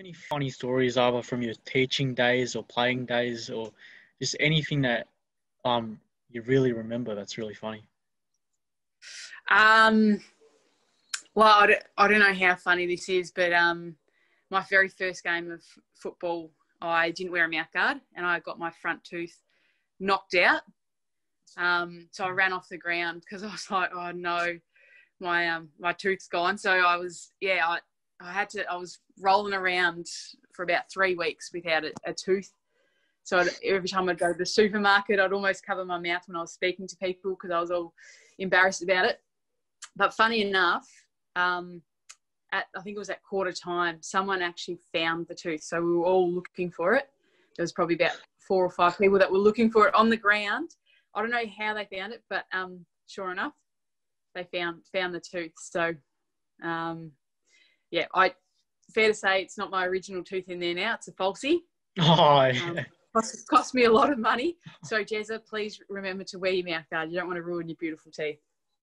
any funny stories either from your teaching days or playing days or just anything that um you really remember that's really funny? Um, well, I don't, I don't know how funny this is, but um, my very first game of football, I didn't wear a mouth guard and I got my front tooth knocked out. Um, so I ran off the ground because I was like, oh no, my um, my tooth's gone. So I was, yeah, I, I had to, I was rolling around for about three weeks without a, a tooth. So I'd, every time I'd go to the supermarket, I'd almost cover my mouth when I was speaking to people because I was all embarrassed about it. But funny enough, um, at I think it was at quarter time, someone actually found the tooth. So we were all looking for it. There was probably about four or five people that were looking for it on the ground. I don't know how they found it, but um, sure enough, they found found the tooth. So um, yeah, I fair to say it's not my original tooth in there now. It's a falsie. Oh, yeah. Um, cost, cost me a lot of money. So Jezza, please remember to wear your mouth guard. You don't want to ruin your beautiful teeth.